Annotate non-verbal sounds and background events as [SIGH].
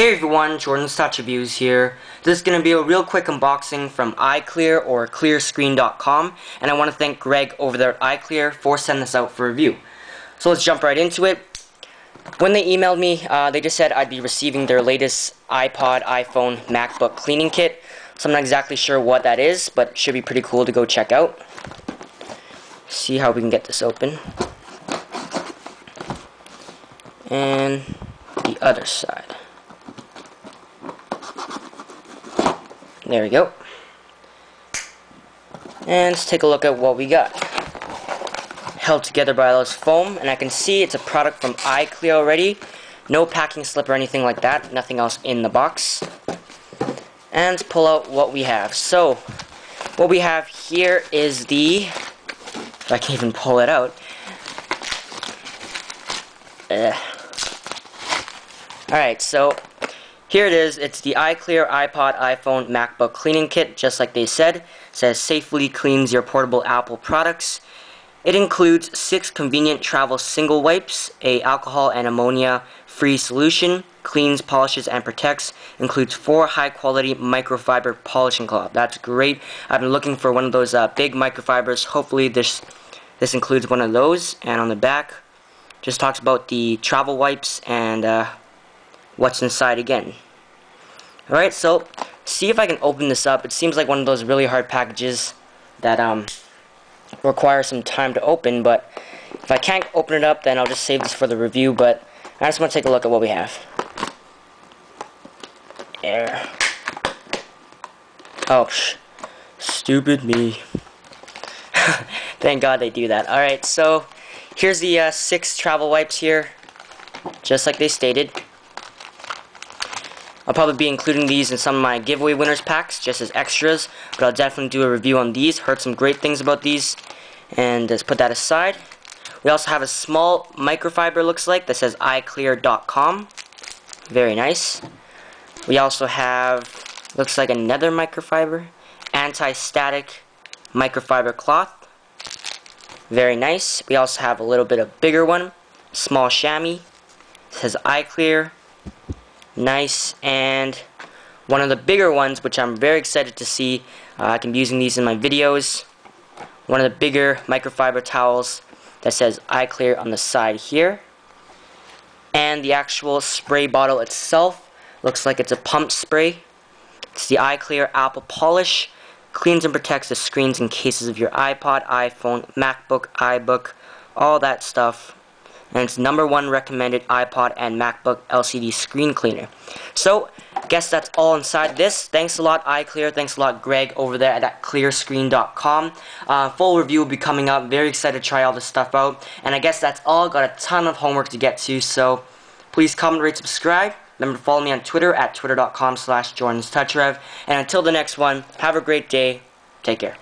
Hey everyone, Jordon's Touch here. This is going to be a real quick unboxing from iKlear or klearscreen.com and I want to thank Gregg over there at iKlear for sending this out for review. So let's jump right into it. When they emailed me, uh, they just said I'd be receiving their latest iPod, iPhone, MacBook cleaning kit. So I'm not exactly sure what that is, but should be pretty cool to go check out. See how we can get this open. And the other side. There we go. And let's take a look at what we got. Held together by those foam, and I can see it's a product from iKlear already. No packing slip or anything like that. Nothing else in the box. And let's pull out what we have. So, what we have here is the... If I can even pull it out. Eh. Alright, so here it is. It's the iKlear iPod, iPhone, MacBook cleaning kit, just like they said. It says safely cleans your portable Apple products. It includes six convenient travel single wipes, a alcohol and ammonia free solution, cleans, polishes, and protects. Includes four high-quality microfiber polishing cloth. That's great. I've been looking for one of those uh, big microfibers. Hopefully this this includes one of those. And on the back, just talks about the travel wipes and uh, what's inside again. Alright, so see if I can open this up. It seems like one of those really hard packages that um, require some time to open, but if I can't open it up, then I'll just save this for the review, but I just want to take a look at what we have. Air. Oh, sh stupid me. [LAUGHS] Thank God they do that. Alright, so here's the uh, six travel wipes here, just like they stated. I'll probably be including these in some of my giveaway winners packs, just as extras, but I'll definitely do a review on these. Heard some great things about these, and let's put that aside. We also have a small microfiber, looks like, that says iKlear.com. Very nice. We also have, looks like another microfiber, anti-static microfiber cloth. Very nice. We also have a little bit of bigger one, small chamois. It says iKlear nice and one of the bigger ones which I'm very excited to see uh, I can be using these in my videos one of the bigger microfiber towels that says iKlear on the side here and the actual spray bottle itself looks like it's a pump spray. It's the iKlear Apple Polish cleans and protects the screens and cases of your iPod, iPhone, MacBook, iBook all that stuff and it's number one recommended iPod and MacBook LCD screen cleaner. So, guess that's all inside this. Thanks a lot, iKlear. Thanks a lot, Gregg, over there at klearscreen.com. Uh, full review will be coming up. Very excited to try all this stuff out. And I guess that's all. Got a ton of homework to get to, so please comment, rate, subscribe. Remember to follow me on Twitter at twitter.com slash And until the next one, have a great day. Take care.